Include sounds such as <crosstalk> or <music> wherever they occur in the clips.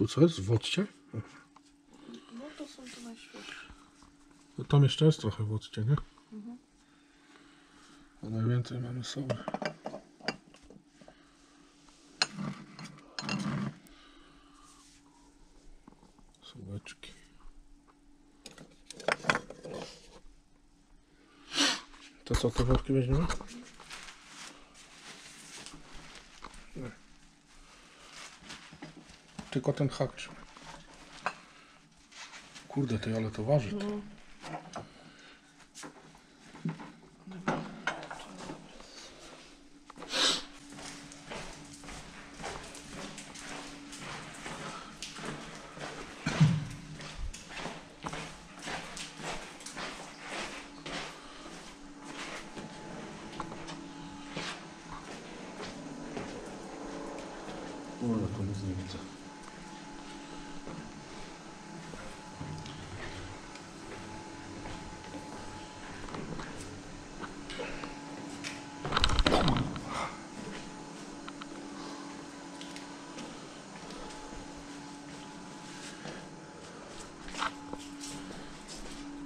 Tu co jest? W? No to są te najświeższe. No tam jeszcze jest trochę w occie, nie? A najwięcej mamy soły. Sołeczki. To co, te worki weźmiemy? Tylko ten hak. Kurde, ty, ale to waży. ty. No. Kurde, to nic nie widzę.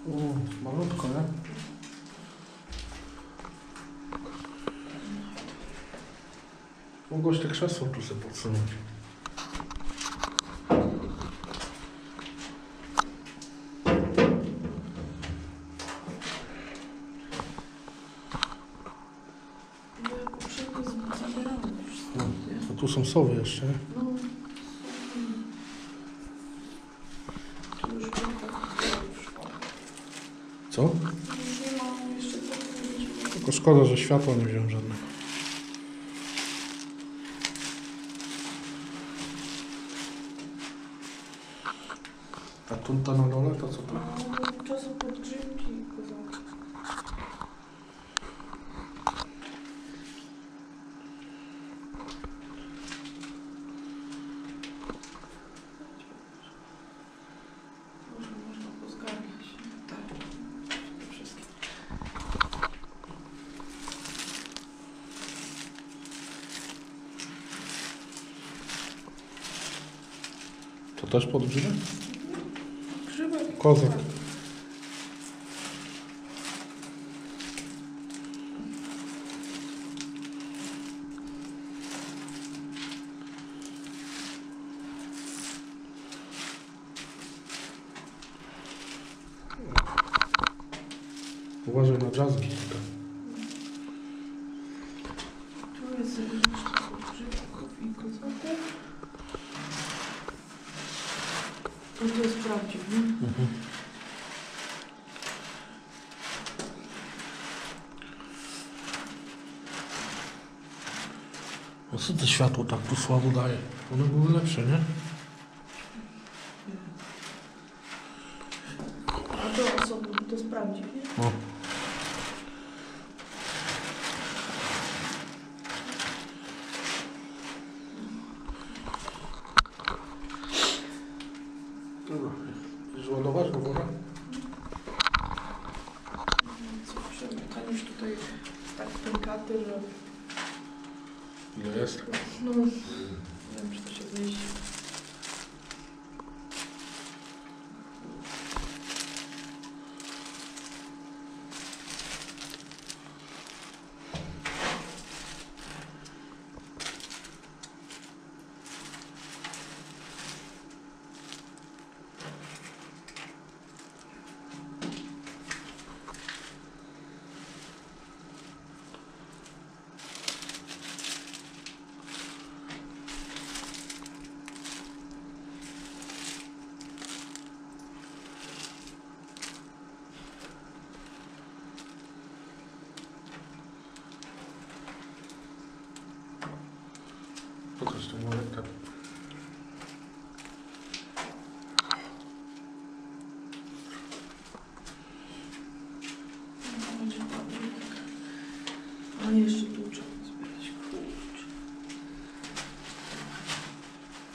O, malutko, nie? Mogłeś te krzesło tu sobie podsunąć. No tu są sowy jeszcze, nie? No. Tu już Co? Tylko szkoda, że światła nie wziąłem żadnego. A tunta na dole to co to? Czasu podgrzewki i kozaki. Może można pozgarniać. Tak. To wszystkie. To też pod grzybem? Grzybek. Kozak. Uważaj na drzazgi tutaj. Tu jest jeszcze podgrzewków i kozaków. No to jest prawdziwy. O co to światło tak tu słabo daje? One były lepsze, nie? A to osobno, to jest prawdziwy. O. Dobra, go woda? Co przemykań już tutaj tak pękaty, że Ile jest? no nie wiem, czy to się zmieści.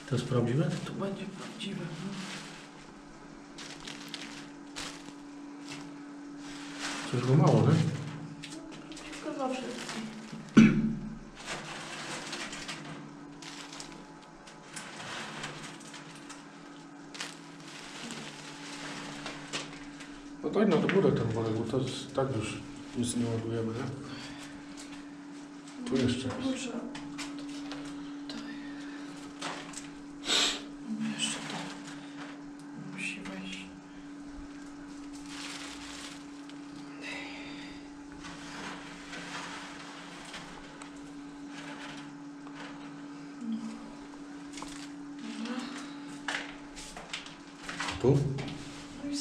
To jest? To będzie prawdziwe. No. Coś go mało, nie? Tylko zawsze. No daj na górę ten worek, bo to jest, tak już nic nie ładujemy, nie? Tu jeszcze jest.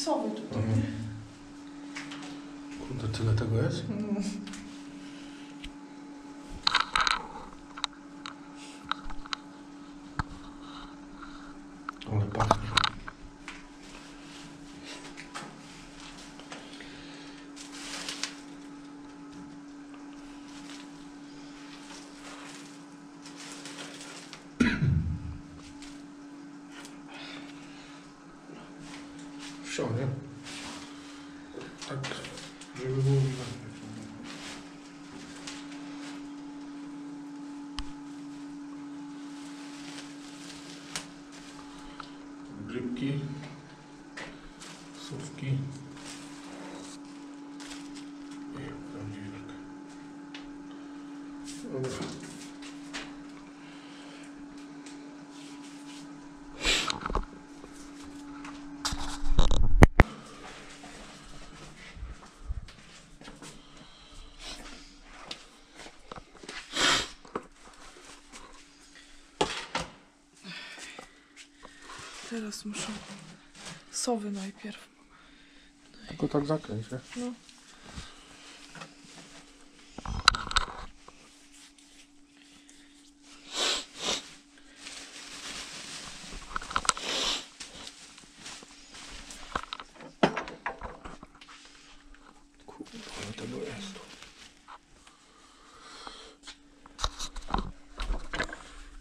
No i sowy tutaj. Mhm. Kurde, tyle tego jest? Wsio, nie? Tak, żeby było widać. Grzybki, słówki i prawdziwek. Dobra. Teraz muszę. Sowy najpierw. Tylko tak zakręć, nie? No.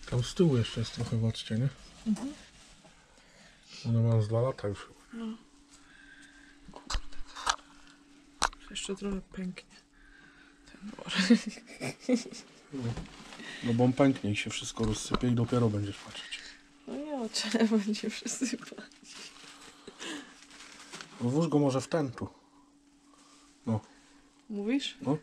Tam z tyłu jeszcze jest trochę w occie, nie? Mhm. One mają z dwa lata już. No. Jeszcze trochę pęknie. Ten worek. <laughs> No bo on pęknie i się wszystko rozsypie i dopiero będziesz patrzeć. No nie, trzeba <laughs> będzie przysypać. No włóż go może w ten tu. No, Mówisz? no.